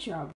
job